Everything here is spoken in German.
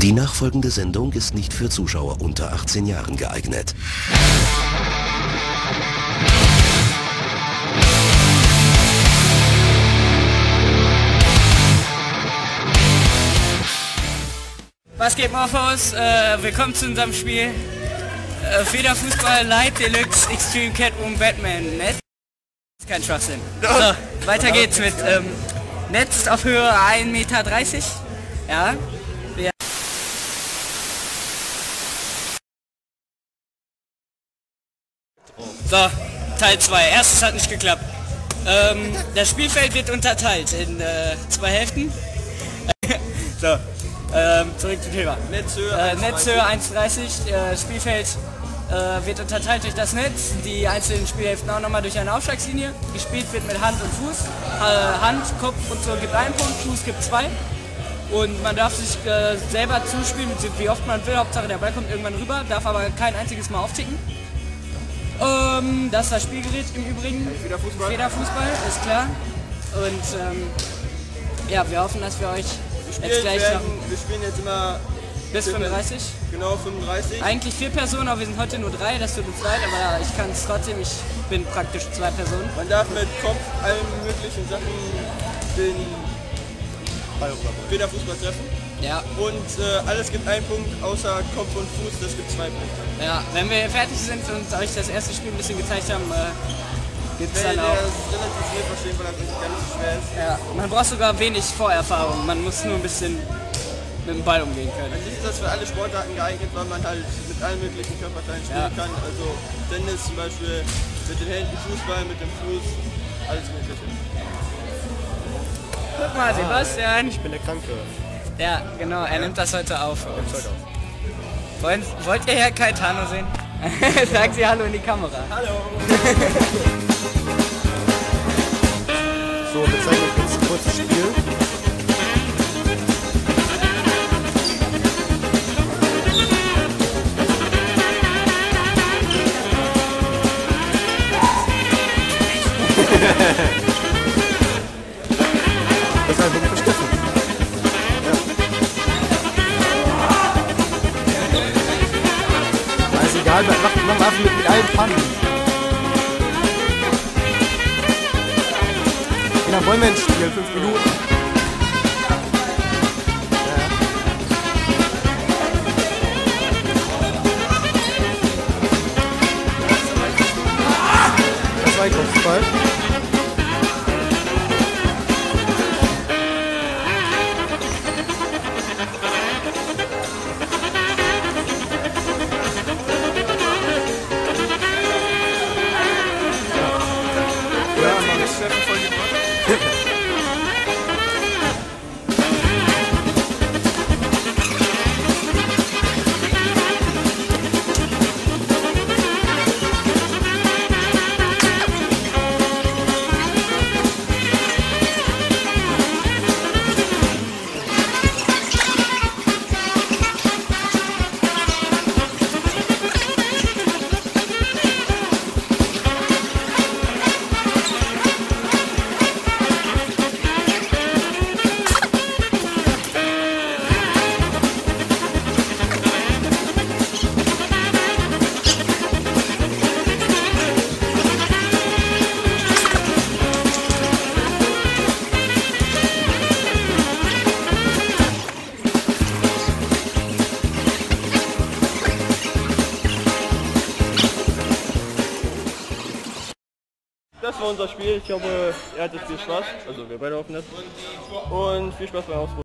Die nachfolgende Sendung ist nicht für Zuschauer unter 18 Jahren geeignet. Was geht Morphos? Äh, willkommen zu unserem Spiel äh, Federfußball Light Deluxe Extreme Catwoman Batman Netz. Kein Schwachsinn. So, weiter geht's mit ähm, Netz ist auf Höhe 1,30 Meter. Ja. Wir so, Teil 2. Erstes hat nicht geklappt. Ähm, das Spielfeld wird unterteilt in äh, zwei Hälften. so, ähm, zurück zum Thema. Netzhöhe Äh, Netzhöhe 1,30, äh, Spielfeld äh, wird unterteilt durch das Netz, die einzelnen Spielhälften auch nochmal durch eine Aufschlagslinie. Gespielt wird mit Hand und Fuß. Äh, Hand, Kopf und so gibt einen Punkt, Fuß gibt zwei. Und man darf sich äh, selber zuspielen, wie oft man will. Hauptsache der Ball kommt irgendwann rüber, darf aber kein einziges Mal aufticken. Ähm, das ist das Spielgerät im Übrigen. Federfußball. Federfußball, ist klar. Und ähm, ja, wir hoffen, dass wir euch jetzt Spielen gleich werden, noch wir spielen jetzt immer bis 35. genau 35. Eigentlich vier Personen, aber wir sind heute nur drei, das tut uns leid, aber ich kann es trotzdem, ich bin praktisch zwei Personen. Man darf mit Kopf allen möglichen Sachen den Federfußball treffen. Ja, Und äh, alles gibt einen Punkt, außer Kopf und Fuß, das gibt zwei Punkte. ja, wenn wir fertig sind und euch das erste Spiel ein bisschen gezeigt haben, äh, gibt es dann auch. das relativ schnell verstehen, weil das nicht ganz so schwer ist. Ja, man braucht sogar wenig Vorerfahrung, man muss nur ein bisschen mit dem Ball umgehen können. An sich ist das für alle Sportarten geeignet, weil man halt mit allen möglichen Körperteilen spielen Ja. kann. Also Tennis zum Beispiel, mit den Händen Fußball, mit dem Fuß, alles mögliche. Guck mal, Sebastian. Ich bin der Kranke. Ja, genau, er nimmt das heute auf für uns. Wollen, wollt ihr Herr Caetano sehen? Sagt sie Hallo in die Kamera. So, wir zeigen euch jetzt ein kurzes Spiel. Das egal, mach, einfach mit, mit allen Pfannen. Wie lange wollen wir denn spielen? Fünf Minuten? Das war ein Kopfball. Das war unser Spiel. Ich hoffe, ihr hattet viel Spaß. Also wir beide hoffen das. Und viel Spaß beim Ausprobieren.